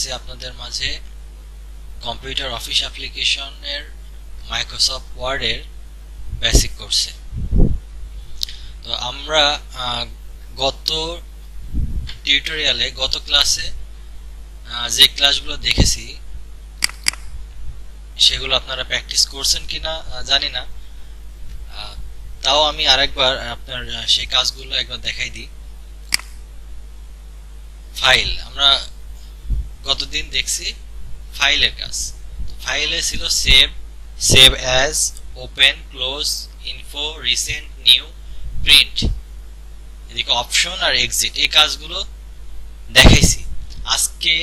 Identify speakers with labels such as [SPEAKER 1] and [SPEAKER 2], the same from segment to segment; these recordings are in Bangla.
[SPEAKER 1] এসেছি আপনাদের মাঝে কম্পিউটার অফিস অ্যাপ্লিকেশনের মাইক্রোসফট ওয়ার্ডের বেসিক কোর্সে তো আমরা গত টিউটোরিয়ালে গত ক্লাসে যে ক্লাসগুলো দেখেছি, সেগুলো আপনারা প্র্যাকটিস করছেন কিনা জানি না। তাও আমি আরেকবার আপনার সেই কাজগুলো একবার দেখাই দিই। ফাইল আমরা গতদিন দেখছি ফাইলের কাজ। ফাইলে ছিল save save as open close info recent new print এদিকে অপশন আর এক্সিট এই কাজগুলো দেখাইছি। আজকে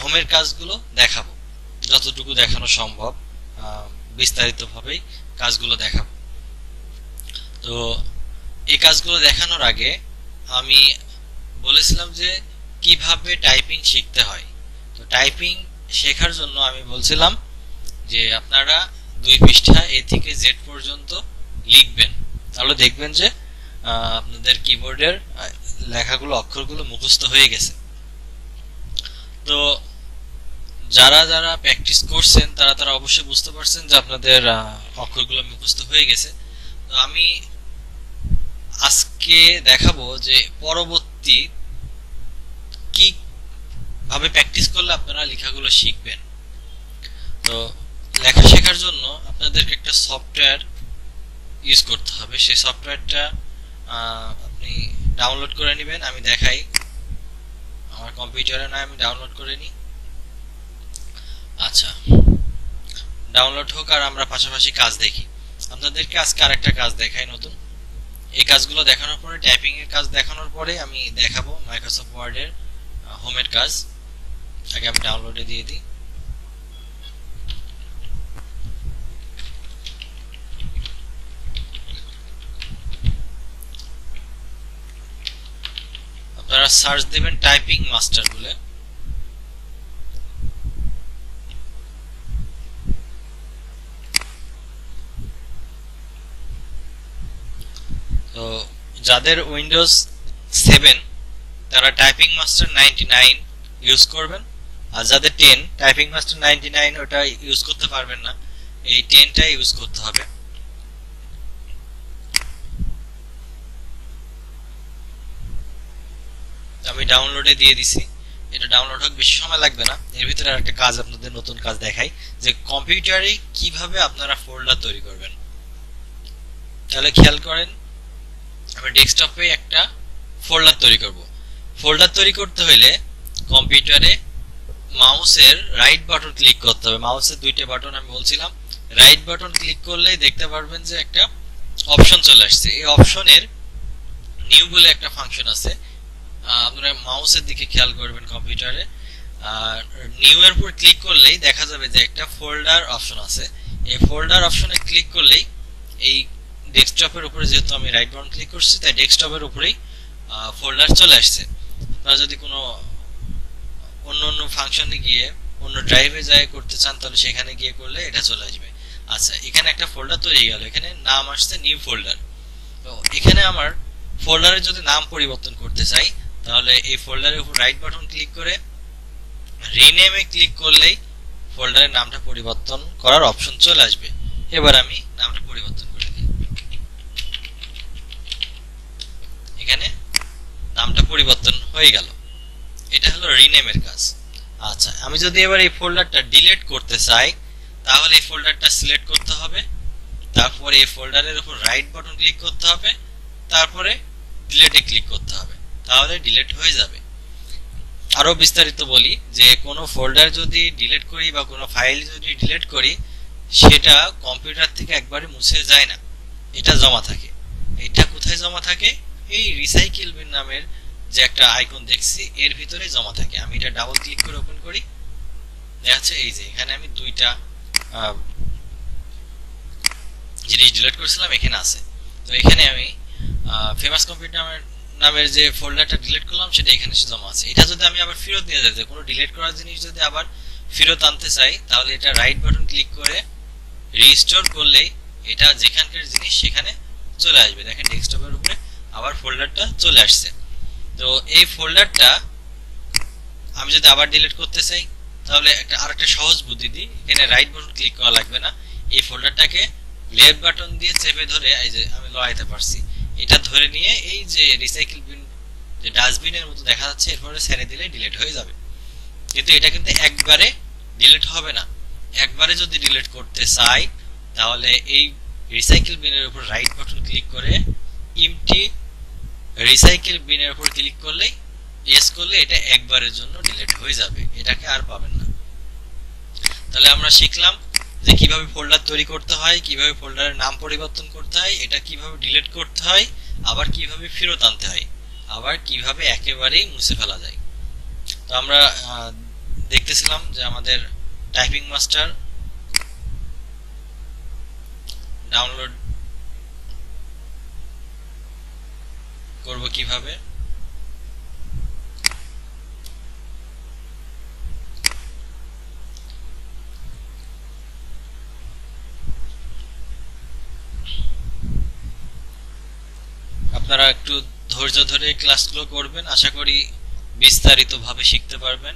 [SPEAKER 1] হোমের কাজগুলো দেখাবো। যতটুকু দেখানো সম্ভব বিস্তারিতভাবেই কাজগুলো দেখাবো। তো এই কাজগুলো দেখানোর আগে আমি বলেছিলাম যে কীভাবে টাইপিং শিখতে হয়? তো টাইপিং শেখার জন্য আমি বলছিলাম যে আপনারা দুই পৃষ্ঠা এ থেকে জেড পর্যন্ত লিখবেন। তাহলে দেখবেন যে আপনাদের কিবোর্ডের লেখাগুলো, অক্ষরগুলো মুখস্থ হয়ে গেছে। তো যারা যারা প্র্যাকটিস করছেন, তারা তারা অবশ্যই বুঝতে পারছেন যে আপনাদের অক্ষরগুলো মুখস্থ হয়ে গেছে। তো আমি আজকে দেখাবো যে পরবর্তী ভাবে প্র্যাকটিস করলে আপনারা লেখাগুলো শিখবেন। তো লেখা শেখার জন্য আপনাদেরকে একটা সফটওয়্যার ইউজ করতে হবে। সেই সফটওয়্যারটা আপনি ডাউনলোড করে নেবেন, আমি দেখাই। আমার কম্পিউটারে না আমি ডাউনলোড করে নিই। আচ্ছা ডাউনলোড হোক আর আমরা পাশাপাশি কাজ দেখি। আপনাদেরকে আজকে আরেকটা কাজ দেখাই নতুন। এই কাজগুলো দেখানোর পরে টাইপিং এর কাজ দেখানোর পরে আমি দেখাবো মাইক্রোসফট ওয়ার্ডের হোমের কাজ। আগে আমি ডাউনলোডে দিয়ে দিই। আপনারা সার্চ দিবেন টাইপিং মাস্টার বলে। তো যাদের উইন্ডোজ সেভেন তারা typing master ninety nine use করবেন। আর যাদের ten typing master ninety nine ওটা ইউজ করতে পারবেন না। এই টেনটা ইউজ করতে হবে। আমি ডাউনলোডে দিয়ে দিছি। এটা ডাউনলোড হোক, বেশি সময় লাগবে না। এর ভিতরে আরেকটা কাজ আপনাদের নতুন কাজ দেখাই, যে কম্পিউটারে কীভাবে আপনারা ফোল্ডার তৈরি করবেন। তাহলে খেয়াল করেন, আমি ডেস্কটপে একটা ফোল্ডার তৈরি করব। ফোল্ডার তৈরি করতে হলে কম্পিউটারে মাউসের রাইট বাটন ক্লিক করতে হবে। মাউসের দুইটা বাটন আমি বলছিলাম। রাইট বাটন ক্লিক করলেই দেখতে পারবেন যে একটা অপশন চলে আসছে। এই অপশনের নিউ বলে একটা ফাংশন আছে। আপনারা মাউসের দিকে খেয়াল করবেন কম্পিউটারে নিউ এর উপর ক্লিক করলেই দেখা যাবে যে একটা ফোল্ডার অপশন আছে। এই ফোল্ডার অপশনে ক্লিক করলেই এই ডেস্কটপের উপরে যেহেতু আমি রাইট বাটন ক্লিক করছি, তাই ডেস্কটপের উপরেই ফোল্ডার চলে আসছে। আপনারা যদি কোনো অন্য অন্য ফাংশনে গিয়ে অন্য ড্রাইভে যায় করতে চান, তাহলে সেখানে গিয়ে করলে এটা চলে আসবে। আচ্ছা এখানে একটা ফোল্ডার তৈরি গেল। এখানে নাম আসছে নিউ ফোল্ডার তো এখানে আমার ফোল্ডারের যদি নাম পরিবর্তন করতে চাই, তাহলে এই ফোল্ডারের উপর রাইট বাটন ক্লিক করে রিনেমে ক্লিক করলেই ফোল্ডারের নামটা পরিবর্তন করার অপশন চলে আসবে। এবার আমি নামটা পরিবর্তন করে দিই এখানে নামটা পরিবর্তন হয়ে গেল। এটা হলো রিনেমের কাজ। আচ্ছা আমি যদি এবার এই ফোল্ডারটা ডিলিট করতে চাই, তাহলে এই ফোল্ডারটা সিলেক্ট করতে হবে। তারপরে এই ফোল্ডারের উপর রাইট বাটন ক্লিক করতে হবে। তারপরে ডিলেটে ক্লিক করতে হবে। তাহলে ডিলিট হয়ে যাবে। আরও বিস্তারিত বলি যে, কোনো ফোল্ডার যদি ডিলিট করি বা কোনো ফাইল যদি ডিলিট করি, সেটা কম্পিউটার থেকে একবারে মুছে যায় না। এটা জমা থাকে। এটা কোথায় জমা থাকে? এই রিসাইকেল বিন নামের যে একটা আইকন দেখছি, এর ভিতরে জমা থাকে। আমি এটা ডাবল ক্লিক করে ওপেন করি। দেখাচ্ছে এই যে, এখানে আমি দুইটা জিনিস ডিলিট করেছিলাম, এখানে আছে। তো এখানে আমি ফেমাস কম্পিউটার নামের নামের যে ফোল্ডারটা ডিলিট করলাম, সেটা এখানে এসে জমা আছে। এটা যদি আমি আবার ফেরত নিয়ে যেতে কোনো ডিলিট করার জিনিস যদি আবার ফেরত আনতে চাই, তাহলে এটা রাইট বাটন ক্লিক করে রিস্টোর করলেই এটা যেখানকার জিনিস, সেখানে চলে আসবে। দেখেন ডেস্কটপের উপরে আবার ফোল্ডারটা চলে আসছে। তো এই ফোল্ডারটা আমি যদি আবার ডিলিট করতে চাই, তাহলে একটা আরেকটা সহজ বুদ্ধি দিই। এখানে রাইট বাটন ক্লিক করা লাগবে না। এই ফোল্ডারটাকে লেফট বাটন দিয়ে চেপে ধরে, এই যে আমি লড়াইতে পারছি, এটা ধরে নিয়ে এই যে রিসাইকেল বিন যে ডাস্টবিনের মতো দেখা যাচ্ছে, এরপরে ছেড়ে দিলে ডিলিট হয়ে যাবে। কিন্তু এটা কিন্তু একবারে ডিলিট হবে না। একবারে যদি ডিলিট করতে চাই, তাহলে এই রিসাইকেল বিনের উপর রাইট বাটন ক্লিক করে ইমটি রিসাইকেল বিনের উপর ক্লিক করলেই ইয়েস করলে এটা একবারের জন্য ডিলিট হয়ে যাবে। এটাকে আর পাবেন না। তাহলে আমরা শিখলাম যে কীভাবে ফোল্ডার তৈরি করতে হয়, কীভাবে ফোল্ডারের নাম পরিবর্তন করতে হয়, এটা কীভাবে ডিলিট করতে হয়, আবার কীভাবে ফেরত আনতে হয়, আবার কীভাবে একেবারেই মুছে ফেলা যায়। তো আমরা দেখতেছিলাম যে আমাদের টাইপিং মাস্টার ডাউনলোড করব কীভাবে? আপনারা একটু ধৈর্য ধরে ক্লাসগুলো করবেন। আশা করি বিস্তারিতভাবে শিখতে পারবেন।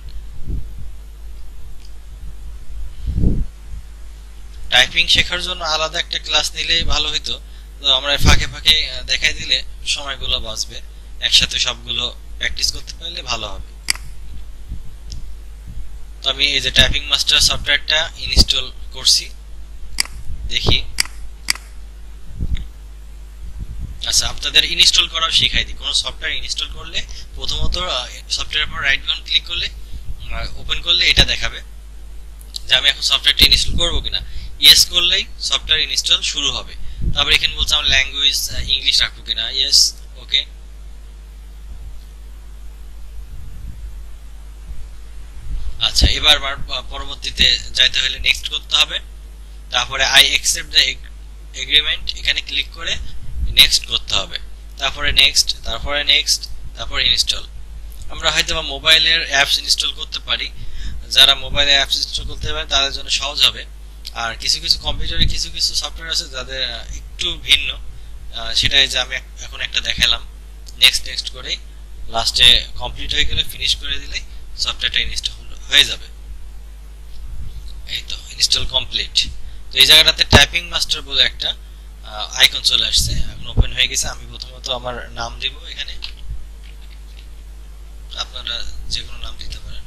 [SPEAKER 1] টাইপিং শেখার জন্য আলাদা একটা ক্লাস নিলেই ভালো হতো তো আমরা ফাঁকে ফাঁকে দেখাই দিলে সময়গুলো বাঁচবে। একসাথে সবগুলো প্র্যাকটিস করতে পারলে ভালো হবে। তো আমি এই যে টাইপিং মাস্টার সফটওয়্যারটা ইনস্টল করছি। দেখি। আচ্ছা আপনাদের ইনস্টল করাও শিখাই দিই। কোনো সফটওয়্যার ইনস্টল করলে, প্রথমত সফটওয়্যারের উপর রাইট বাটন ক্লিক করলে ওপেন করলে এটা দেখাবে যে আমি এখন সফটওয়্যারটা ইনস্টল করব কিনা। ইয়েস করলেই সফটওয়্যার ইনস্টল শুরু হবে। তারপর এখানে বলছে ল্যাঙ্গুয়েজ ইংলিশ রাখব কিনা? ইয়েস ওকে আচ্ছা এবার পরবর্তীতে যাইতে হলে নেক্সট করতে হবে। তারপরে আই অ্যাকসেপ্ট দ্য এগ্রিমেন্ট এখানে ক্লিক করে নেক্সট করতে হবে। তারপরে নেক্সট তারপরে নেক্সট তারপরে ইনস্টল আমরা হয়তো মোবাইলের অ্যাপস ইনস্টল করতে পারি। যারা মোবাইলে অ্যাপস ইনস্টল করতে পারে, তাদের জন্য সহজ হবে। আর কিছু কিছু কম্পিউটারে কিছু কিছু সফটওয়্যার আছে যাদের একটু ভিন্ন। সেটাই যে আমি এখন একটা দেখালাম। নেক্সট নেক্সট করে লাস্টে কমপ্লিট হয়ে গেলে ফিনিশ করে দিলে সফটওয়্যারটা ইনস্টল হয়ে যাবে। এই তো ইনস্টল কমপ্লিট তো এই জায়গাটাতে টাইপিং মাস্টার বলে একটা আইকন চলে আসছে। এখন ওপেন হয়ে গেছে। আমি প্রথমত আমার নাম দিব এখানে। আপনারা যে কোনো নাম দিতে পারেন।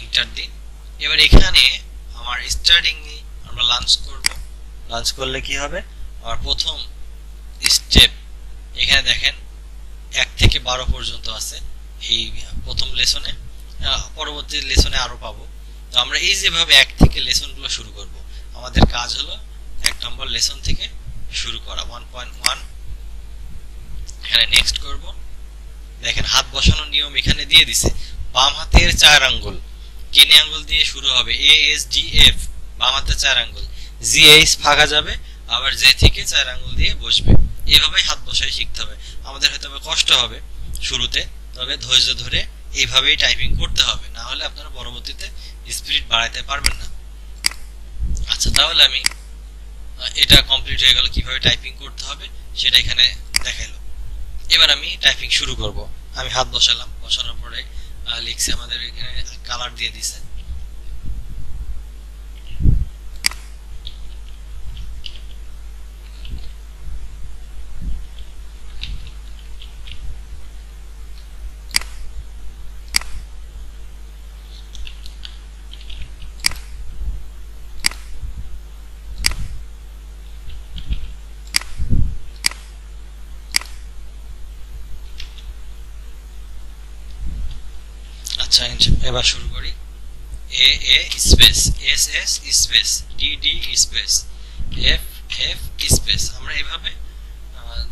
[SPEAKER 1] ইন্টার দিন এবার এখানে আমার স্টার্টিং আমরা লাঞ্চ করব। লাঞ্চ করলে কি হবে? আমার প্রথম স্টেপ এখানে দেখেন, এক থেকে বারো পর্যন্ত আছে এই প্রথম লেসনে পরবর্তী লেসনে আরও পাবো। তো আমরা এই যেভাবে এক থেকে লেসনগুলো শুরু করব, আমাদের কাজ হলো এক নম্বর লেসন থেকে শুরু করা। ওয়ান পয়েন্ট ওয়ান এখানে নেক্সট করব। দেখেন, হাত বসানোর নিয়ম এখানে দিয়ে দিছে। বাম হাতের চার আঙ্গুল। কেনে আঙ্গুল দিয়ে শুরু হবে এ এস ডি এফ বাম হাতের চার আঙ্গুল। জি এইচ ফাঁকা যাবে, আবার জে থেকে চার আঙ্গুল দিয়ে বসবে। এভাবেই হাত বসাই শিখতে হবে। আমাদের হয়তো কষ্ট হবে শুরুতে, তবে ধৈর্য ধরে এইভাবেই টাইপিং করতে হবে। না হলে আপনারা পরবর্তীতে স্পিড বাড়াইতে পারবেন না। আচ্ছা তাহলে আমি এটা কমপ্লিট হয়ে গেল, কীভাবে টাইপিং করতে হবে সেটা এখানে দেখাইলো। এবার আমি টাইপিং শুরু করব। আমি হাত বসালাম, বসানোর পরে লিখছে আমাদের এখানে কালার দিয়ে দিছে। আচ্ছা এবার শুরু করি। A A space S S space D D space F F space আমরা এভাবে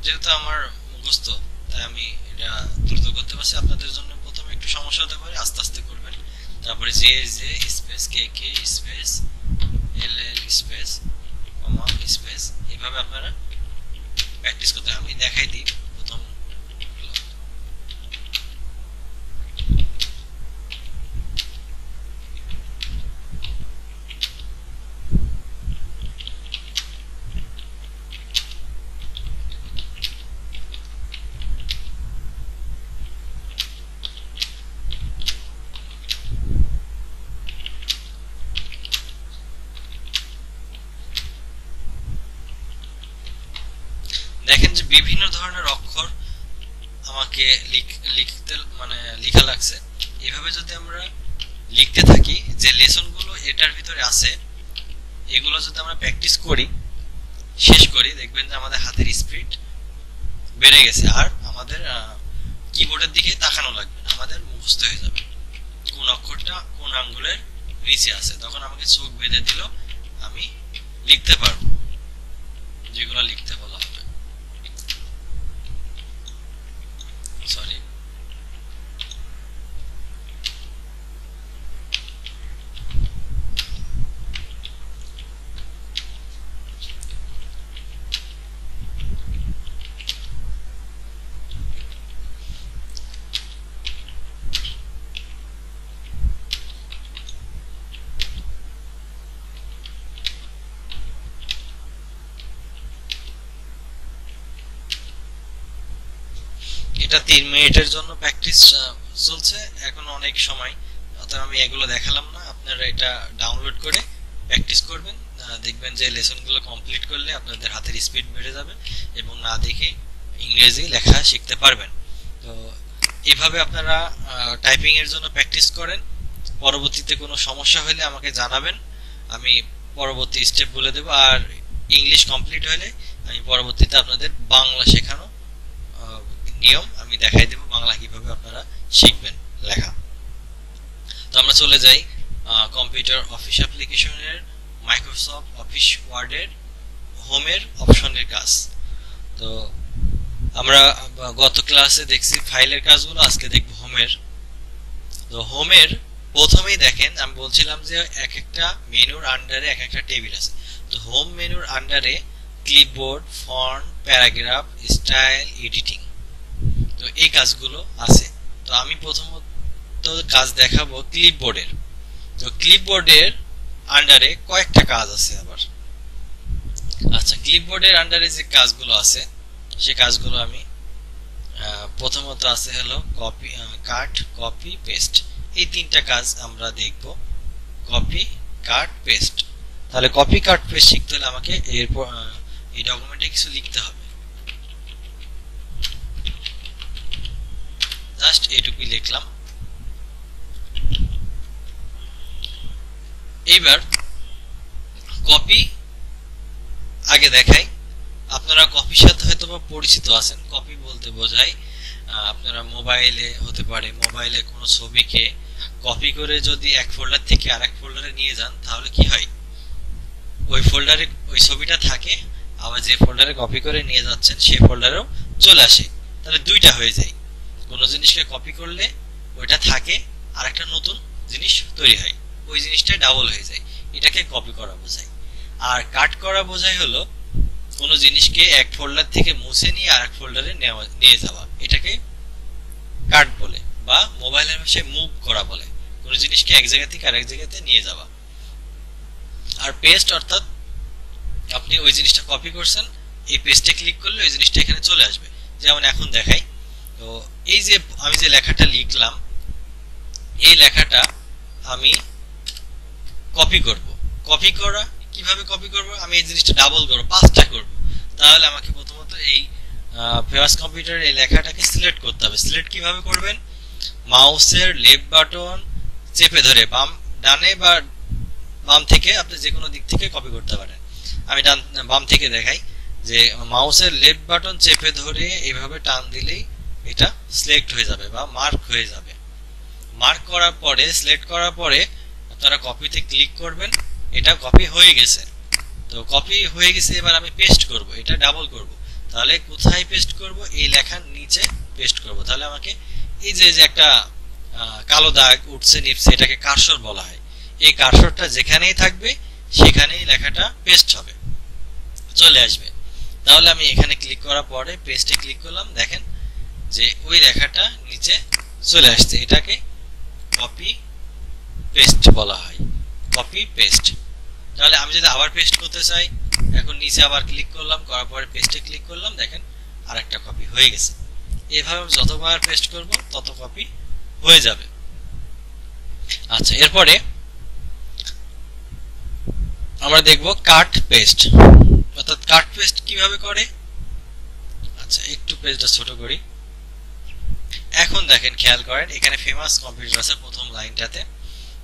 [SPEAKER 1] যেহেতু আমার মুখস্থ, তাই আমি এটা দ্রুত করতে পারছি। আপনাদের জন্য প্রথমে একটু সমস্যা হতে পারে, আস্তে আস্তে করবেন। তারপরে J J space K K space L L space comma space এইভাবে আপনারা প্র্যাকটিস করতে আমি দেখাই দিই প্রথম বিভিন্ন ধরনের অক্ষর আমাকে লিখতে মানে লেখা লাগছে। এভাবে যদি আমরা লিখতে থাকি, যে লেসনগুলো এটার ভিতরে আছে, এগুলো যদি আমরা প্র্যাকটিস করি, শেষ করি, দেখবেন যে আমাদের হাতের স্পিড বেড়ে গেছে। আর আমাদের কিবোর্ডের দিকে তাকানো লাগবে আমাদের মুখস্থ হয়ে যাবে। কোন অক্ষরটা কোন আঙ্গুলের নিচে আছে। তখন আমাকে চোখ বেঁধে দিল, আমি লিখতে পারব। যেগুলো লিখতে বলা হবে সরি এটা তিন মিনিটের জন্য প্র্যাকটিস চলছে। এখন অনেক সময়। অতএব আমি এগুলো দেখালাম না। আপনারা এটা ডাউনলোড করে প্র্যাকটিস করবেন। দেখবেন যে লেসনগুলো কমপ্লিট করলে আপনাদের হাতের স্পিড বেড়ে যাবে এবং না দেখে ইংরেজি লেখা শিখতে পারবেন। তো এভাবে আপনারা টাইপিং এর জন্য প্র্যাকটিস করেন। পরবর্তীতে কোনো সমস্যা হলে আমাকে জানাবেন। আমি পরবর্তী স্টেপ বলে দেব। আর ইংলিশ কমপ্লিট হলে আমি পরবর্তীতে আপনাদের বাংলা শেখানো নিয়ম, আমি দেখাই দেব বাংলা কীভাবে আপনারা শিখবেন লেখা। তো আমরা চলে যাই কম্পিউটার অফিস অ্যাপ্লিকেশনের মাইক্রোসফট অফিস ওয়ার্ডের হোমের অপশনের কাজ। তো আমরা গত ক্লাসে দেখছি ফাইলের কাজগুলো, আজকে দেখব হোমের তো হোমের প্রথমেই দেখেন, আমি বলছিলাম যে এক একটা মেনুর আন্ডারে এক একটা টেবিল আছে। তো হোম মেনুর আন্ডারে clipboard font paragraph style editing তো এই কাজগুলো আছে। তো আমি প্রথমত কাজ দেখাবো ক্লিপবোর্ডের তো ক্লিপবোর্ডের আন্ডারে কয়েকটা কাজ আছে আবার। আচ্ছা ক্লিপবোর্ডের আন্ডারে যে কাজগুলো আছে, সে কাজগুলো আমি প্রথমত আছে হলো কপি কাট কপি পেস্ট এই তিনটা কাজ আমরা দেখব। কপি কাট পেস্ট তাহলে কপি কাট পেস্ট শিখতে হলে আমাকে এরপর এই ডকুমেন্টে কিছু লিখতে হবে। জাস্ট এটুকুই লিখলাম। এইবার কপি আগে দেখাই। আপনারা কপির সাথে হয়তো বা পরিচিত আছেন। কপি বলতে বোঝায় আপনারা মোবাইলে হতে পারে মোবাইলে কোনো ছবিকে কপি করে যদি এক ফোল্ডার থেকে আরেক ফোল্ডারে নিয়ে যান, তাহলে কি হয়? ওই ফোল্ডারে ওই ছবিটা থাকে, আবার যে ফোল্ডারে কপি করে নিয়ে যাচ্ছেন সেই ফোল্ডারেও চলে আসে। তাহলে দুইটা হয়ে যায়। কোনো জিনিসকে কপি করলে ওইটা থাকে আর একটা নতুন জিনিস তৈরি হয়। ওই জিনিসটা ডাবল হয়ে যায়। এটাকে কপি করা বোঝায়। আর কাট করা বোঝায় হলো কোনো জিনিসকে এক ফোল্ডার থেকে মুছে নিয়ে আরেক ফোল্ডারে নিয়ে যাওয়া। এটাকে কাট বলে বা মোবাইলের ভাষায় মুভ করা বলে। কোনো জিনিসকে এক জায়গা থেকে আরেক জায়গাতে নিয়ে যাওয়া। আর পেস্ট অর্থাৎ আপনি ওই জিনিসটা কপি করছেন, এই পেস্টে ক্লিক করলে ওই জিনিসটা এখানে চলে আসবে। যেমন এখন দেখাই এই যে আমি যে লেখাটা লিখলাম, এই লেখাটা আমি কপি করব। কপি করা, কীভাবে কপি করব? আমি এই জিনিসটা ডাবল করব, পাঁচটা করব। তাহলে আমাকে প্রথমত এই ফেমাস কম্পিউটারের এই লেখাটাকে সিলেক্ট করতে হবে। সিলেক্ট কীভাবে করবেন? মাউসের লেফট বাটন চেপে ধরে, বাম, ডানে বা বাম থেকে আপনি যে কোনো দিক থেকে কপি করতে পারেন। আমি ডান, বাম থেকে দেখাই যে মাউসের লেফট বাটন চেপে ধরে এইভাবে টান দিলেই এটা সিলেক্ট হয়ে যাবে বা মার্ক হয়ে যাবে। মার্ক করার পরে সিলেক্ট করার পরে আপনারা কপিতে ক্লিক করবেন। এটা কপি হয়ে গেছে। তো কপি হয়ে গেছে, এবার আমি পেস্ট করব। এটা ডাবল করব। তাহলে কোথায় পেস্ট করব? এই লেখার নিচে পেস্ট করব। তাহলে আমাকে এই যে যে একটা কালো দাগ উঠছে নিপছে এটাকে কারসর বলা হয়। এই কারসরটা যেখানেই থাকবে, সেখানেই লেখাটা পেস্ট হবে। চলে আসবে। তাহলে আমি এখানে ক্লিক করার পরে পেস্টে ক্লিক করলাম। দেখেন যে ওই রেখাটা নিচে চলে আসছে, এটাকে কপি পেস্ট বলা হয়। কপি পেস্ট তাহলে আমি যদি আবার পেস্ট করতে চাই, এখন নিচে আবার ক্লিক করলাম, করার পরে পেস্টে ক্লিক করলাম, দেখেন আরেকটা কপি হয়ে গেছে। এভাবে যতবার পেস্ট করব, তত কপি হয়ে যাবে। আচ্ছা এরপরে আমরা দেখব কাট পেস্ট অর্থাৎ কাট পেস্ট কীভাবে করে? আচ্ছা একটু পেজটা ছোট করি। এখন দেখেন, খেয়াল করেন, এখানে ফেমাস কম্পিউটার আছে প্রথম লাইনটাতে।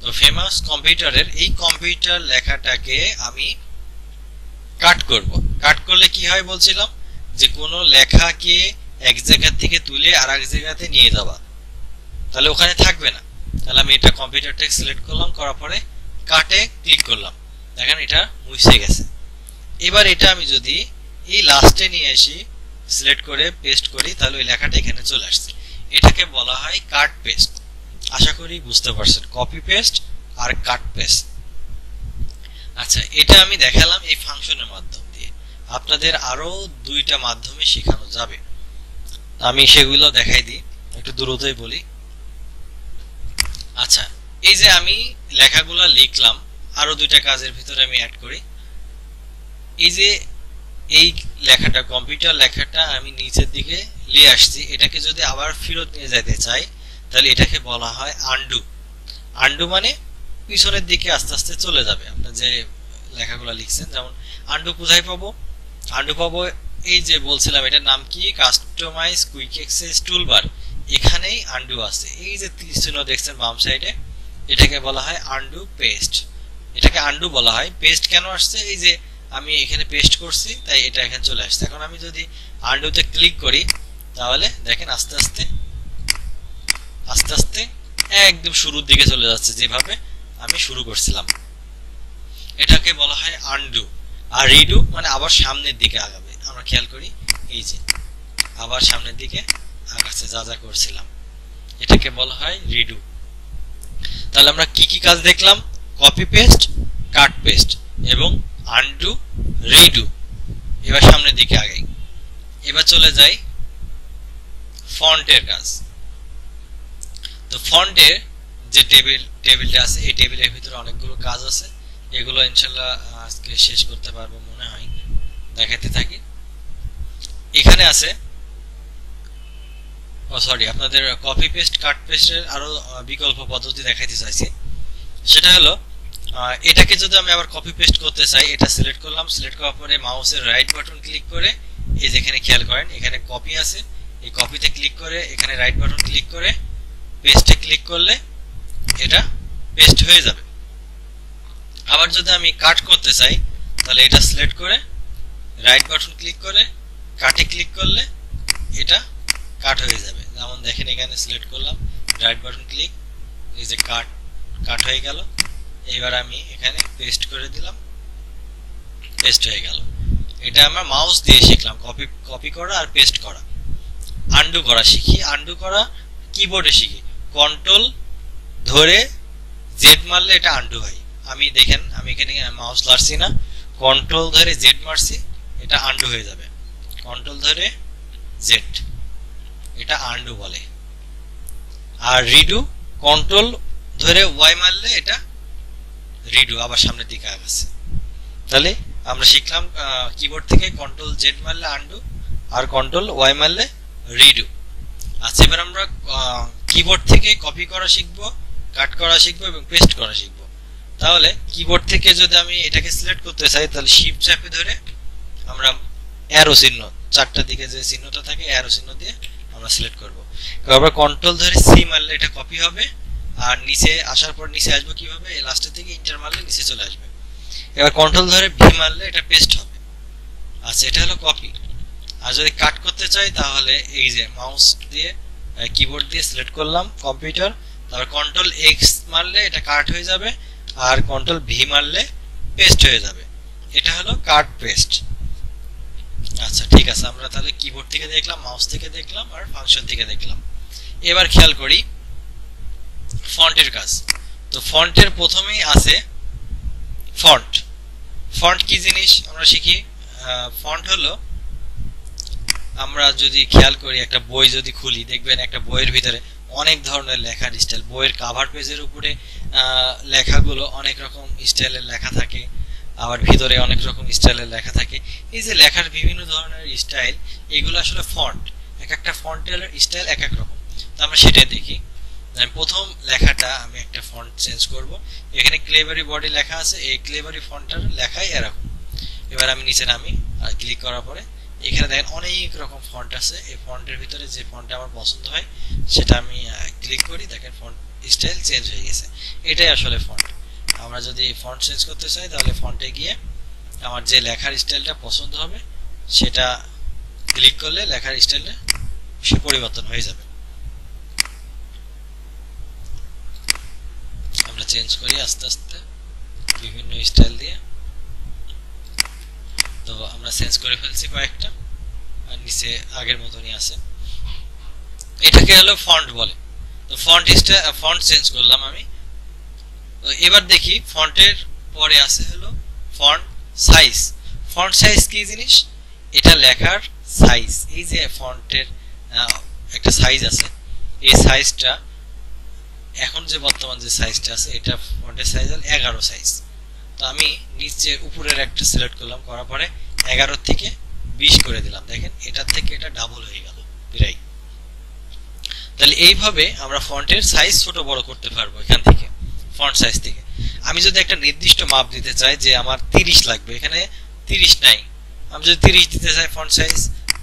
[SPEAKER 1] তো ফেমাস কম্পিউটারের এই কম্পিউটার লেখাটাকে আমি কাট করব। কাট করলে কি হয় বলছিলাম? যে কোনো লেখাকে এক জায়গা থেকে তুলে আর এক জায়গাতে নিয়ে যাওয়া। তাহলে ওখানে থাকবে না। তাহলে আমি এটা কম্পিউটারটাকে সিলেক্ট করলাম, করার পরে কাটে ক্লিক করলাম। দেখেন, এটা মুছে গেছে। এবার এটা আমি যদি এই লাস্টে নিয়ে আসি সিলেক্ট করে পেস্ট করি, তাহলে ওই লেখাটা এখানে চলে আসছে। এটাকে বলা হয় কাট পেস্ট। আশা করি বুঝতে পারছেন। কপি পেস্ট আর কাট পেস্ট। আচ্ছা এটা আমি দেখালাম এই ফাংশনের মাধ্যম দিয়ে। আপনাদের আরও দুইটা মাধ্যমে শেখানো যাবে। আমি সেগুলো দেখাই দিই। একটু দ্রুতই বলি। আচ্ছা এই যে আমি লেখাগুলো লিখলাম আরও দুইটা কাজের ভিতরে আমি অ্যাড করি। এই যে এই লেখাটা, কম্পিউটার লেখাটা আমি নিচের দিকে নিয়ে আসছি, এটাকে যদি আবার ফেরত নিয়ে যেতে চাই, তাহলে এটাকে বলা হয় আন্ডু আন্ডু মানে পিছনের দিকে আস্তে আস্তে চলে যাবে। আপনার যে লেখাগুলো লিখছেন, যেমন আন্ডু কোথায় পাবো? আন্ডু পাবো এই যে বলছিলাম, এটার নাম কি? কাস্টমাইজ কুইক অ্যাক্সেস টুলবার এখানেই আন্ডু আছে। এই যে তীর চিহ্ন দেখছেন বাম সাইডে, এটাকে বলা হয় আন্ডু পেস্ট এটাকে আন্ডু বলা হয়। পেস্ট কেন আসছে? এই যে আমি এখানে পেস্ট করছি, তাই এটা এখানে চলে আসছে। এখন আমি যদি আন্ডুতে ক্লিক করি তাহলে দেখেন আস্তে আস্তে আস্তে আস্তে একদম শুরুর দিকে চলে যাচ্ছে যেভাবে আমি শুরু করছিলাম। এটাকে বলা হয় আন্ডু আর রিডু মানে আবার সামনের দিকে আগাবে। আমরা খেয়াল করি, এই যে আবার সামনের দিকে আগাচ্ছে, যা যা করছিলাম। এটাকে বলা হয় রিডু তাহলে আমরা কি কি কাজ দেখলাম? কপি পেস্ট কাট পেস্ট এবং আন্ডু রিডু এবার সামনের দিকে আগাই। এবার চলে যাই ফন্টের কাজ। তো ফন্টের যে টেবিল, টেবিলটা আছে, এই টেবিলের ভিতরে অনেকগুলো কাজ আছে। এগুলো ইনশাল্লাহ আজকে শেষ করতে পারব মনে হয়, দেখাতে থাকি। এখানে আছে, ও সরি, আপনাদের কপি পেস্ট কাট পেস্টের আরও বিকল্প পদ্ধতি দেখাইতে চাইছি। সেটা হলো এটাকে যদি আমি আবার কপি পেস্ট করতে চাই, এটা সিলেক্ট করলাম। সিলেক্ট করার পরে মাউসের রাইট বাটন ক্লিক করে, এই যেখানে খেয়াল করেন, এখানে কপি আছে। এই কপিতে ক্লিক করে, এখানে রাইট বাটন ক্লিক করে পেস্টে ক্লিক করলে এটা পেস্ট হয়ে যাবে। আবার যদি আমি কাট করতে চাই, তাহলে এটা সিলেক্ট করে রাইট বাটন ক্লিক করে কাটে ক্লিক করলে এটা কাট হয়ে যাবে। যেমন দেখেন এখানে সিলেক্ট করলাম রাইট বাটন ক্লিক এই যে কাট কাট হয়ে গেল। এবার আমি এখানে পেস্ট করে দিলাম পেস্ট হয়ে গেল। এটা আমরা মাউস দিয়ে শিখলাম কপি কপি করা আর পেস্ট করা। আন্ডু করা শিখি। আন্ডু করা কিবোর্ডে শিখি। কন্ট্রোল ধরে জেড মারলে এটা আন্ডু হয়। আমি দেখেন, আমি এখানে মাউস লাড়ছি না। কন্ট্রোল ধরে জেড মারছি, এটা আন্ডু হয়ে যাবে। কন্ট্রোল ধরে জেড এটা আন্ডু বলে। আর রিডু কন্ট্রোল ধরে ওয়াই মারলে এটা রিডু আবার সামনের দিকে আগাচ্ছে। তাহলে আমরা শিখলাম কিবোর্ড থেকে কন্ট্রোল জেড মারলে আন্ডু আর কন্ট্রোল ওয়াই মারলে রিডু আচ্ছা এবার আমরা কিবোর্ড থেকে কপি করা শিখব কাট করা শিখব এবং পেস্ট করা শিখব। তাহলে কিবোর্ড থেকে যদি আমি এটাকে সিলেক্ট করতে চাই, তাহলে শিফট চাপে ধরে আমরা অ্যারো চিহ্ন, চারটা দিকে যে চিহ্নটা থাকে অ্যারো চিহ্ন দিয়ে আমরা সিলেক্ট করব। এবার কন্ট্রোল ধরে সি মারলে এটা কপি হবে, আর নিচে আসার পর নিচে আসবে কীভাবে? লাস্টের দিকে ইন্টার মারলে নিচে চলে আসবে। এবার কন্ট্রোল ধরে ভি মারলে এটা পেস্ট হবে। আচ্ছা এটা হলো কপি আর যদি কাট করতে চাই, তাহলে এই যে মাউস দিয়ে কিবোর্ড দিয়ে সিলেক্ট করলাম কম্পিউটার তারপর কন্ট্রোল এক্স মারলে এটা কাট হয়ে যাবে, আর কন্ট্রোল ভি মারলে পেস্ট হয়ে যাবে। এটা হলো কাট পেস্ট আচ্ছা ঠিক আছে, আমরা তাহলে কিবোর্ড থেকে দেখলাম মাউস থেকে দেখলাম, আর ফাংশন থেকে দেখলাম। এবার খেয়াল করি ফন্টের কাজ। তো ফন্টের প্রথমেই আছে ফন্ট ফন্ট কি জিনিস? আমরা শিখি ফন্ট হলো আমরা যদি খেয়াল করি, একটা বই যদি খুলি, দেখবেন একটা বইয়ের ভিতরে অনেক ধরনের লেখার স্টাইল বইয়ের কাভার পেজের উপরে লেখাগুলো অনেক রকম স্টাইলের লেখা থাকে, আবার ভিতরে অনেক রকম স্টাইলের লেখা থাকে। এই যে লেখার বিভিন্ন ধরনের স্টাইল এগুলো আসলে ফন্ট এক একটা ফন্টের স্টাইল এক এক রকম। তো আমরা সেটাই দেখি। প্রথম লেখাটা আমি একটা ফন্ট চেঞ্জ করব। এখানে ক্লেভারি বডি লেখা আছে, এই ক্লেভারি ফন্টটার লেখাই এরকম। এবার আমি নিচে নামি, আর ক্লিক করার পরে এখানে দেখেন অনেক রকম ফন্ট আছে। এই ফন্টের ভিতরে যে ফন্টটা আমার পছন্দ হয়, সেটা আমি ক্লিক করি। দেখেন ফন্ট স্টাইল চেঞ্জ হয়ে গেছে। এটাই আসলে ফন্ট আমরা যদি ফন্ট চেঞ্জ করতে চাই, তাহলে ফন্টে গিয়ে আমার যে লেখার স্টাইলটা পছন্দ হবে, সেটা ক্লিক করলে লেখার স্টাইলটা সে পরিবর্তন হয়ে যাবে। আমরা চেঞ্জ করি আস্তে আস্তে। বিভিন্ন স্টাইল দিয়ে। তো আমরা চেঞ্জ করে ফেলছি কয়েকটা, আর নিচে আগের মতনই আছে। এটাকে হলো ফন্ট বলে। তো ফন্ট ফন্ট চেঞ্জ করলাম আমি। তো এবার দেখি ফন্টের পরে আছে হলো ফন্ট সাইজ ফন্ট সাইজ কি জিনিস? এটা লেখার সাইজ এই যে ফন্টের একটা সাইজ আছে। এই সাইজটা এখন যে বর্তমান যে সাইজটা আছে, এটা ফন্টের সাইজ হল এগারো সাইজ তো আমি নিচে উপরের একটা সিলেক্ট করলাম, করার পরে এগারো থেকে বিশ করে দিলাম। দেখেন, এটার থেকে এটা ডাবল হয়ে গেল, প্রায়। তাহলে এইভাবে আমরা ফন্টের সাইজ ছোট বড় করতে পারব এখান থেকে ফন্ট সাইজ থেকে। আমি যদি একটা নির্দিষ্ট মাপ দিতে চাই যে আমার তিরিশ লাগবে, এখানে তিরিশ নাই। আমি যদি তিরিশ দিতে চাই ফন্ট সাইজ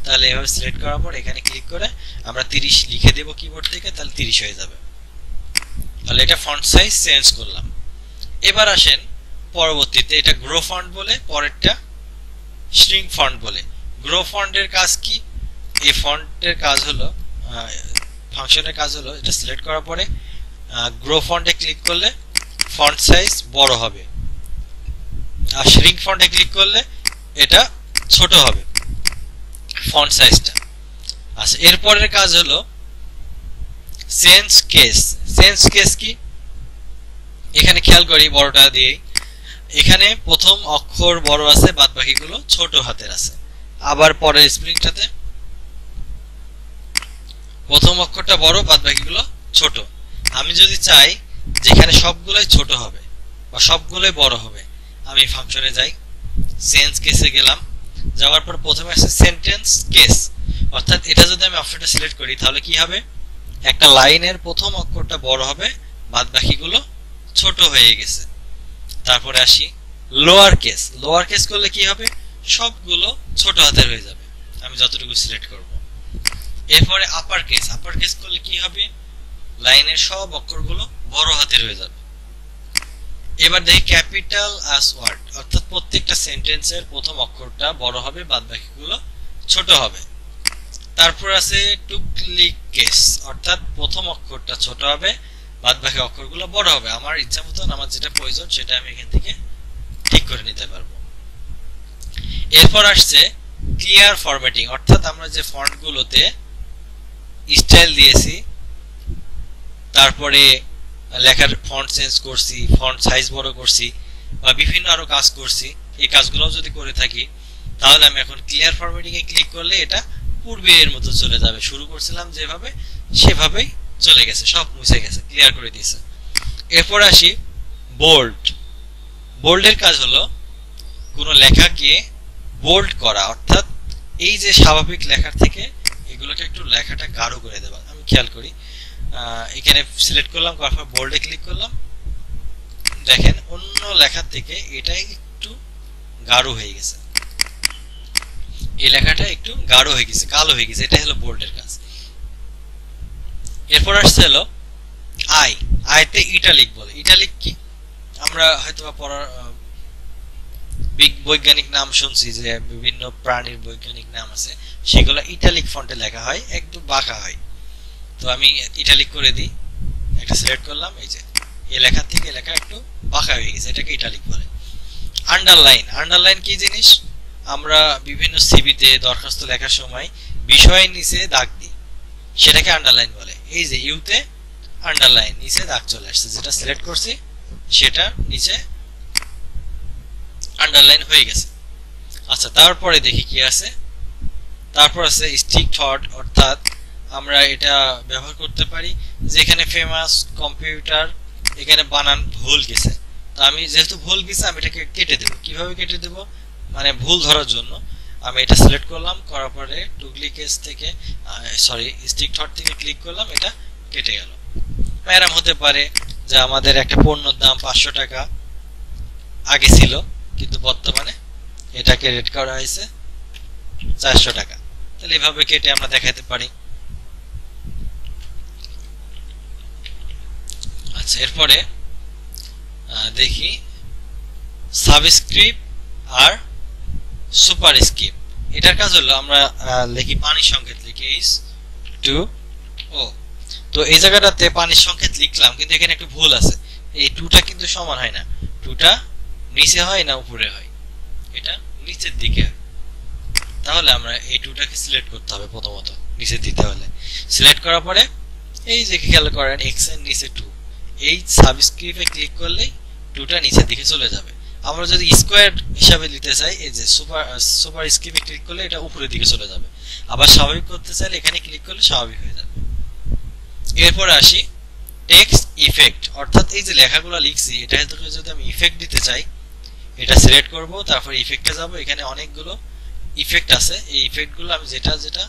[SPEAKER 1] তাহলে এভাবে সিলেক্ট করার পর এখানে ক্লিক করে আমরা তিরিশ লিখে দেব কিবোর্ড থেকে, তাহলে তিরিশ হয়ে যাবে। তাহলে এটা ফন্ট সাইজ চেঞ্জ করলাম। এবার আসেন পরবর্তীতে এটা গ্রো ফান্ড বলে, পরেরটা শ্রিং ফান্ড বলে। গ্রো ফন্টের কাজ কি? এই ফন্টের কাজ হলো ফাংশনের কাজ হলো এটা সিলেক্ট করার পরে গ্রো ফন্টে ক্লিক করলে ফন্ট সাইজ বড় হবে। আর শ্রিঙ্ক ফন্টে ক্লিক করলে এটা ছোট হবে ফন্ট সাইজটা আচ্ছা এরপরের কাজ হলো সেন্স কেস সেন্স কেস কি? এখানে খেয়াল করি, বড়টা দিয়ে এখানে প্রথম অক্ষর বড় আছে বাদ বাকিগুলো ছোট হাতের আছে। আবার পরের স্প্রিংটাতে প্রথম অক্ষরটা বড় বাদ বাকিগুলো ছোট। আমি যদি চাই যেখানে সবগুলোই ছোট হবে বা সবগুলোই বড় হবে, আমি ফাংশনে যাই। সেন্স কেসে গেলাম। যাওয়ার পর প্রথমে আছে সেন্টেন্স কেস অর্থাৎ এটা যদি আমি অপশনটা সিলেক্ট করি, তাহলে কি হবে? একটা লাইনের প্রথম অক্ষরটা বড় হবে বাদ বাকিগুলো ছোট হয়ে গেছে। তারপরে আসি লোয়ার কেস লোয়ার কেস করলে কি হবে? সবগুলো ছোট হাতের হয়ে যাবে। আমি যতটুকু সিলেক্ট করব। এরপরে আপার কেস আপার কেস করলে কি হবে? লাইনের সব অক্ষরগুলো বড় হাতের হয়ে যাবে। এবার দেখি ক্যাপিটাল আস ওয়ার্ড অর্থাৎ প্রত্যেকটা সেন্টেন্সের প্রথম অক্ষরটা বড় হবে বাদ বাকিগুলো ছোট হবে। তারপর আছে টুকলিক কেস অর্থাৎ প্রথম অক্ষরটা ছোট হবে। বাদ বাকি অক্ষরগুলো বড় হবে। আমার ইচ্ছা মতন আমার যেটা প্রয়োজন সেটা আমি এখান থেকে ঠিক করে নিতে পারব। এরপর আসছে ক্লিয়ার ফরম্যাটিং অর্থাৎ আমরা যে ফন্টগুলোতে স্টাইল দিয়েছি, তারপরে লেখার ফন্ট চেঞ্জ করছি ফন্ট সাইজ বড় করছি, বা বিভিন্ন আরও কাজ করছি, এই কাজগুলো যদি করে থাকি, তাহলে আমি এখন ক্লিয়ার ফরম্যাটিং এ ক্লিক করলে এটা পূর্বের মতো চলে যাবে। শুরু করছিলাম যেভাবে, সেভাবেই চলে গেছে, সব মুছে গেছে ক্লিয়ার করে দিয়েছে। এরপর আসি বোল্ড বোল্ডের কাজ হলো কোনো লেখাকে বোল্ড করা, অর্থাৎ এই যে স্বাভাবিক লেখার থেকে এগুলোকে একটু লেখাটা গাঢ় করে দেওয়া। আমি খেয়াল করি এখানে সিলেক্ট করলাম, করার বোল্ডে ক্লিক করলাম। দেখেন, অন্য লেখার থেকে এটাই একটু গাঢ় হয়ে গেছে। এই লেখাটা একটু গাঢ় হয়ে গেছে, কালো হয়ে গেছে এটা হলো বোল্ডের কাজ। এরপর আসছে হলো আই আইতে ইটালিক বলে। ইটালিক কি? আমরা হয়তো পড়ার বৈজ্ঞানিক নাম শুনছি যে বিভিন্ন প্রাণীর বৈজ্ঞানিক নাম আছে, সেগুলো ইটালিক ফন্টে লেখা হয়, একটু বাঁকা হয়। তো আমি ইটালিক করে দিই। একটা সিলেক্ট করলাম, এই যে এই লেখার থেকে লেখা একটু বাঁকা হয়ে গেছে, এটাকে ইটালিক বলে। আন্ডারলাইন আন্ডারলাইন কি জিনিস? আমরা বিভিন্ন সিবিতে দরখাস্ত লেখার সময় বিষয়ের নিচে দাগ দিই। সেটাকে আন্ডারলাইন বলে। এই যে ইউতে আন্ডারলাইন নিচে দাগ চলে আসছে, যেটা সিলেক্ট করছি, সেটা নিচে আন্ডারলাইন হয়ে গেছে। আচ্ছা তারপরে দেখি কি আছে। তারপর আছে স্টিক থট অর্থাৎ আমরা এটা ব্যবহার করতে পারি, যেখানে ফেমাস কম্পিউটার এখানে বানান ভুল গেছে। তো আমি যেহেতু ভুল গেছে, আমি এটাকে কেটে দেব। কীভাবে কেটে দেব? মানে ভুল ধরার জন্য। আমি এটা সিলেক্ট করলাম, করার পরে টুগলি কেস থেকে সরি স্টিক থট থেকে ক্লিক করলাম, এটা কেটে গেল। ম্যারাম হতে পারে যে আমাদের একটা পণ্যর দাম পাঁচশো টাকা আগে ছিল, কিন্তু বর্তমানে এটাকে রেড করা হয়েছে চারশো টাকা। তাহলে এভাবে কেটে আমরা দেখাতে পারি। আচ্ছা এরপরে দেখি সাবস্ক্রিপ্ট আর সুপার স্ক্রিপ্ট এটার কাজ হলো আমরা লিখি পানির সংকেত লিখি এইচ টু ও তো এই জায়গাটাতে পানির সংকেত লিখলাম, কিন্তু এখানে একটু ভুল আছে। এই টুটা কিন্তু সমান হয় না। টুটা নিচে হয় না উপরে হয়? এটা নিচের দিকে তাহলে আমরা এই টুটাকে সিলেক্ট করতে হবে প্রথমত নিচে দিতে হলে। সিলেক্ট করার পরে, এই যে খেয়াল করেন এক্সের নিচে টু এই সাবস্ক্রিপ্টে ক্লিক করলেই টুটা নিচের দিকে চলে যাবে। আমরা যদি স্কোয়ার হিসাবে নিতে চাই, এই যে সুপার সুপার স্ক্রিপ্টে ক্লিক করলে এটা উপরের দিকে চলে যাবে। আবার স্বাভাবিক করতে চাইলে এখানে ক্লিক করলে স্বাভাবিক হয়ে যাবে। এরপর আসি টেক্সট ইফেক্ট অর্থাৎ এই যে লেখাগুলো লিখছি, এটা যদি আমি ইফেক্ট দিতে চাই, এটা সিলেক্ট করব, তারপর ইফেক্টে যাব। এখানে অনেকগুলো ইফেক্ট আছে। এই ইফেক্টগুলো আমি যেটা যেটা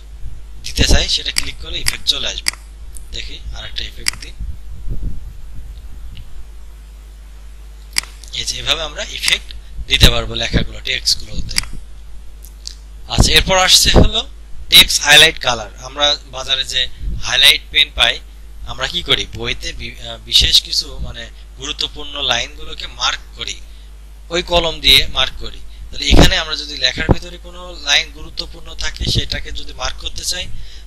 [SPEAKER 1] দিতে চাই, সেটা ক্লিক করলে ইফেক্ট চলে আসবে। দেখি আরেকটা ইফেক্ট দিই। এই যে এভাবে আমরা ইফেক্ট দিতে পারব লেখাগুলো টেক্সট গুলোতে আচ্ছা এরপর আসছে হলো টেক্সট হাইলাইট কালার আমরা বাজারে যে হাইলাইট পেন পাই, আমরা কি করি? বইতে বিশেষ কিছু মানে গুরুত্বপূর্ণ লাইনগুলোকে মার্ক করি। ওই কলম দিয়ে মার্ক করি। তাহলে এখানে আমরা যদি লেখার ভিতরে কোনো লাইন গুরুত্বপূর্ণ থাকে, সেটাকে যদি মার্ক করতে চাই,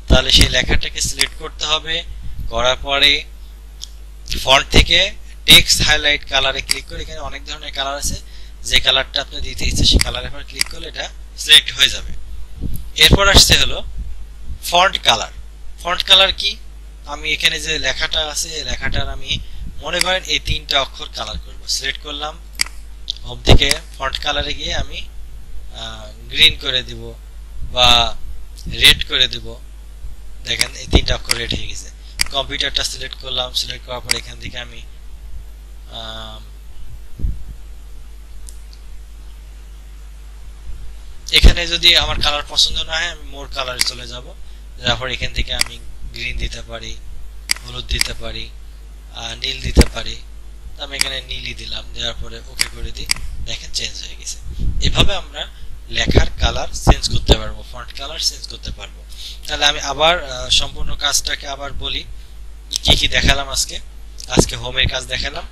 [SPEAKER 1] তাহলে সেই লেখাটাকে সিলেক্ট করতে হবে। করার পরে ফন্ট থেকে টেক্সট হাইলাইট কালারে ক্লিক করে, এখানে অনেক ধরনের কালার আছে। যে কালারটা আপনি দিতে ইচ্ছে, সেই কালারের উপর ক্লিক করলে এটা সিলেক্ট হয়ে যাবে। এরপর আসছে হলো ফন্ট কালার ফন্ট কালার কি? আমি এখানে যে লেখাটা আছে লেখাটার আমি মনে করেন এই তিনটা অক্ষর কালার করব। সিলেক্ট করলাম হোম থেকে ফন্ট কালারে গিয়ে আমি গ্রিন করে দিব বা রেড করে দিব। দেখেন, এই তিনটা অক্ষর রেড হয়ে গেছে। কম্পিউটারটা সিলেক্ট করলাম সিলেক্ট করার পর এখান থেকে আমি এখানে যদি আমার কালার পছন্দ না হয়, আমি মোর কালারে চলে যাব। তারপর এখান থেকে আমি গ্রিন দিতে পারি, হলুদ দিতে পারি নীল দিতে পারি। আমি এখানে নীলই দিলাম, দেওয়ার পরে ওকে করে দিই। দেখেন চেঞ্জ হয়ে গেছে। এভাবে আমরা লেখার কালার চেঞ্জ করতে পারব ফন্ট কালার চেঞ্জ করতে পারব। তাহলে আমি আবার সম্পূর্ণ কাজটাকে আবার বলি। কি কি দেখালাম আজকে? আজকে হোমের কাজ দেখালাম।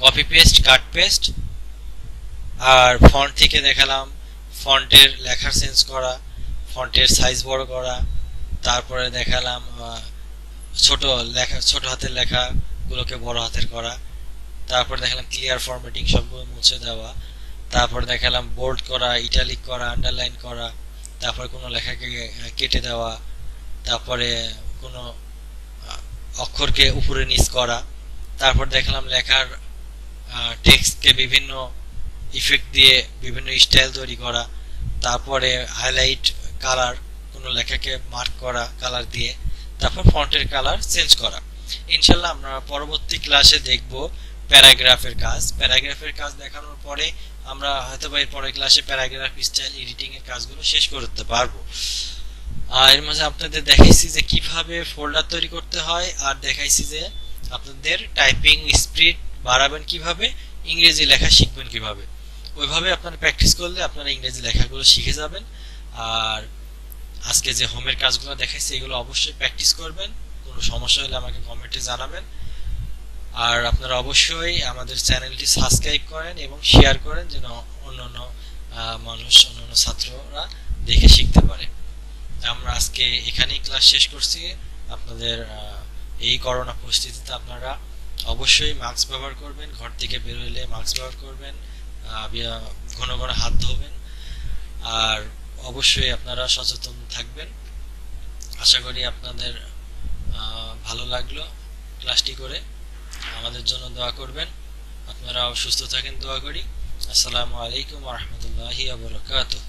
[SPEAKER 1] কপি পেস্ট কাট পেস্ট আর ফন্ট থেকে দেখালাম, ফন্টের লেখার চেঞ্জ করা, ফন্টের সাইজ বড় করা, তারপরে দেখালাম ছোট লেখা, ছোট হাতের লেখা গুলোকে বড় হাতের করা, তারপর দেখালাম ক্লিয়ার ফরম্যাটিং সবগুলো মুছে দেওয়া, তারপর দেখালাম বোল্ড করা ইটালিক করা আন্ডারলাইন করা, তারপর কোনো লেখাকে কেটে দেওয়া, তারপরে কোনো অক্ষরকে উপরে নিচ করা, তারপর দেখালাম লেখার টেক্সটকে বিভিন্ন ইফেক্ট দিয়ে বিভিন্ন স্টাইল তৈরি করা, তারপরে হাইলাইট কালার কোনো লেখাকে মার্ক করা কালার দিয়ে, তারপর ফন্টের কালার চেঞ্জ করা। ইনশাল্লাহ আমরা পরবর্তী ক্লাসে দেখব প্যারাগ্রাফের কাজ। প্যারাগ্রাফের কাজ দেখানোর পরে আমরা হয়তো বা এর পরের ক্লাসে প্যারাগ্রাফ স্টাইল এডিটিং এর কাজগুলো শেষ করতে পারব। আর এর মাঝে আপনাদের দেখাইছি যে কীভাবে ফোল্ডার তৈরি করতে হয়, আর দেখাইছি যে আপনাদের টাইপিং স্পিড বাড়াবেন কীভাবে? ইংরেজি লেখা শিখবেন কীভাবে? ওইভাবে আপনারা প্র্যাকটিস করলে আপনারা ইংরেজি লেখাগুলো শিখে যাবেন। আর আজকে যে হোমের কাজগুলো দেখাইছি, এগুলো অবশ্যই প্র্যাকটিস করবেন। কোনো সমস্যা হলে আমাকে কমেন্টে জানাবেন। আর আপনারা অবশ্যই আমাদের চ্যানেলটি সাবস্ক্রাইব করেন এবং শেয়ার করেন যেন অন্য অন্য মানুষ অন্য অন্য ছাত্ররা দেখে শিখতে পারে। আমরা আজকে এখানেই ক্লাস শেষ করছি। আপনাদের এই করোনা পরিস্থিতিতে আপনারা অবশ্যই মাস্ক ব্যবহার করবেন, ঘর থেকে বের হইলে মাস্ক ব্যবহার করবেন ঘন ঘন হাত ধোবেন, আর অবশ্যই আপনারা সচেতন থাকবেন। আশা করি আপনাদের ভালো লাগল ক্লাসটি করে। আমাদের জন্য দোয়া করবেন। আপনারা সুস্থ থাকেন, দোয়া করি। আসসালামু আলাইকুম রহমতুল্লাহি আবরকাতুহ